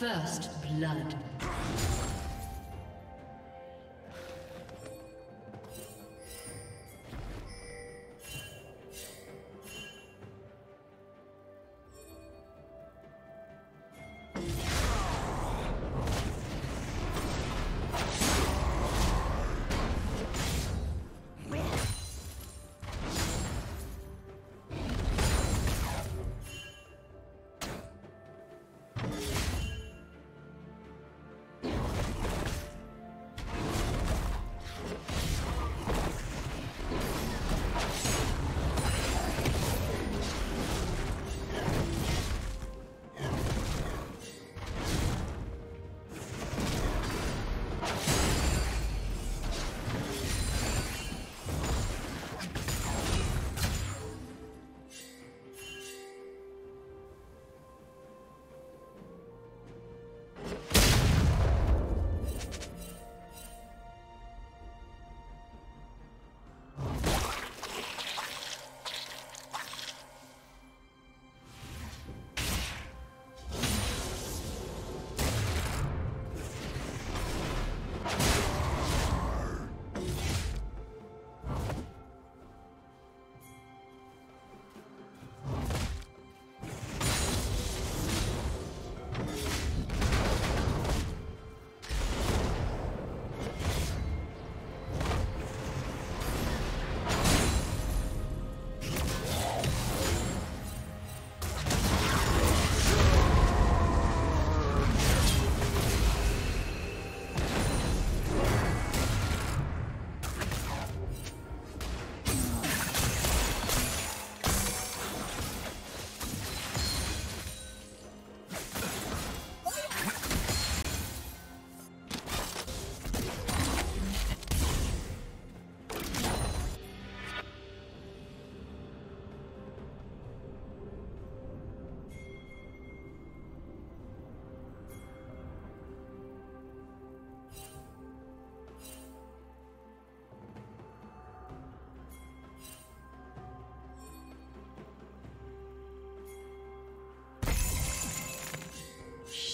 First blood.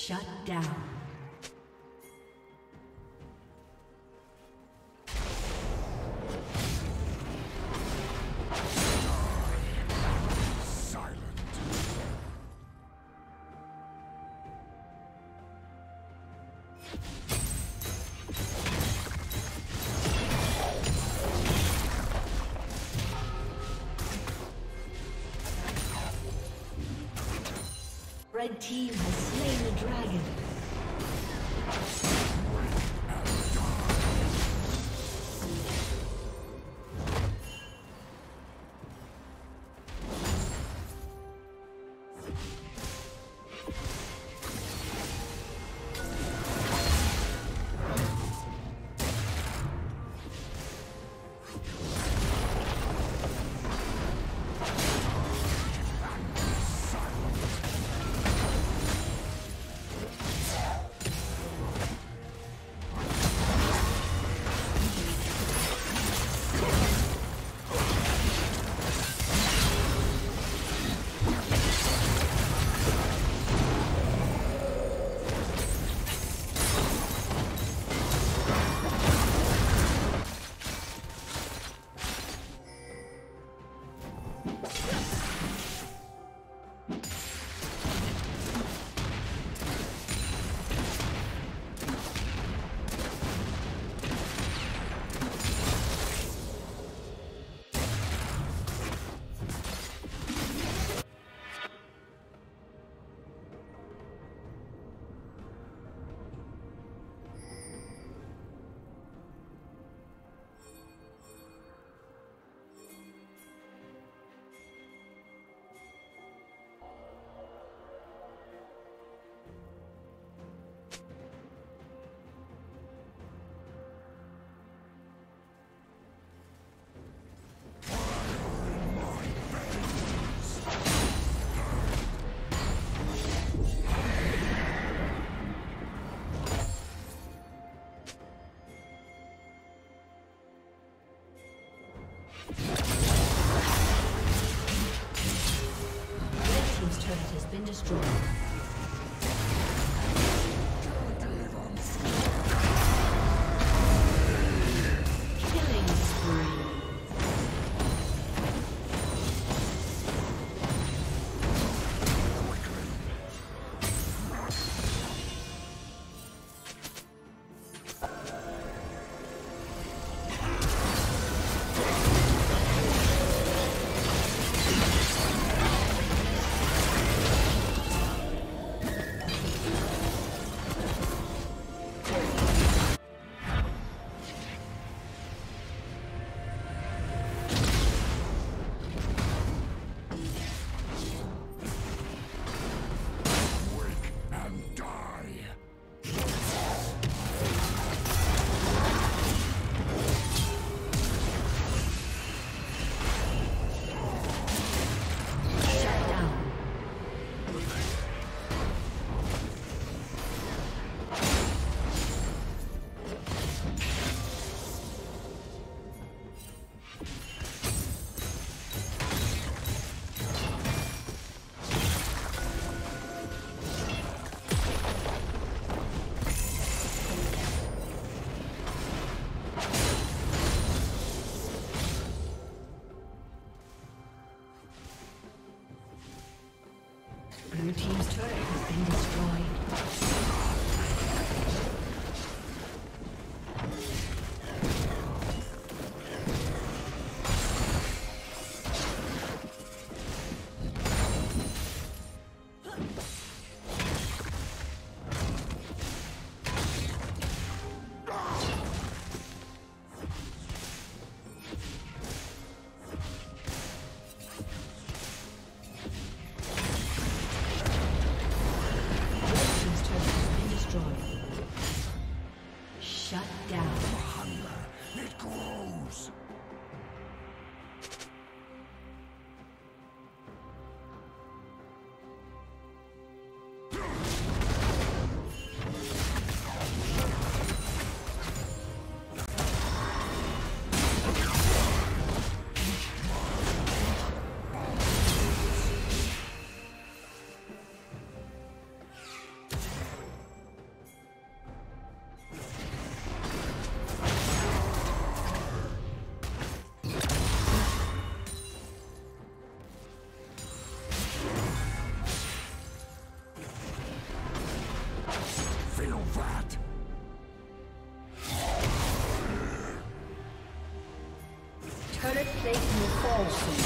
Shut down. Red team dragon. Will fall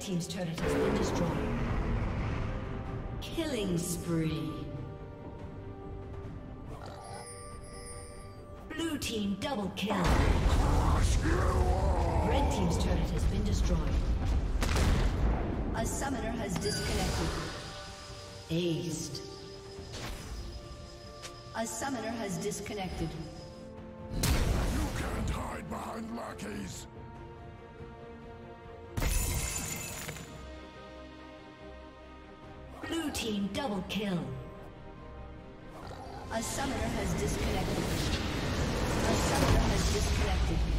Team's turret has been destroyed. Killing spree. Blue Team double kill. Red Team's turret has been destroyed. A summoner has disconnected. Aced. A summoner has disconnected. You can't hide behind lackeys. Team double kill. A summoner has disconnected. A summoner has disconnected.